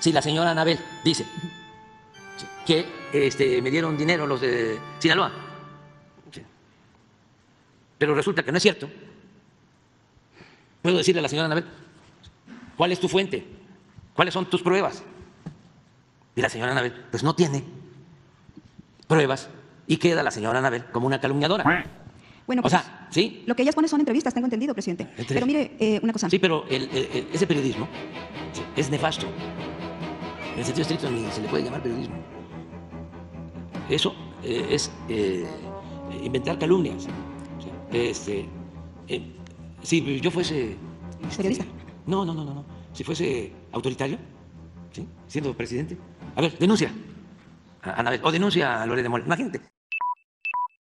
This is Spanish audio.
Si la señora Anabel dice que este, me dieron dinero los de Sinaloa, sí, pero resulta que no es cierto, puedo decirle a la señora Anabel, ¿cuál es tu fuente? ¿Cuáles son tus pruebas? Y la señora Anabel, pues no tiene pruebas y queda la señora Anabel como una calumniadora. Bueno, O pues, sea, sí, lo que ellas ponen son entrevistas, tengo entendido, presidente. Pero mire, eh, una cosa. Sí, pero el- el- el- ese periodismo es nefasto. En el sentido estricto ni se le puede llamar periodismo. Eso eh, es eh, inventar calumnias. Este, eh, si yo fuese... Periodista. No, no, no, no, no. Si fuese autoritario, ¿sí? siendo presidente. A ver, denuncia a Anabel o denuncia a Lorena Mola. Imagínate,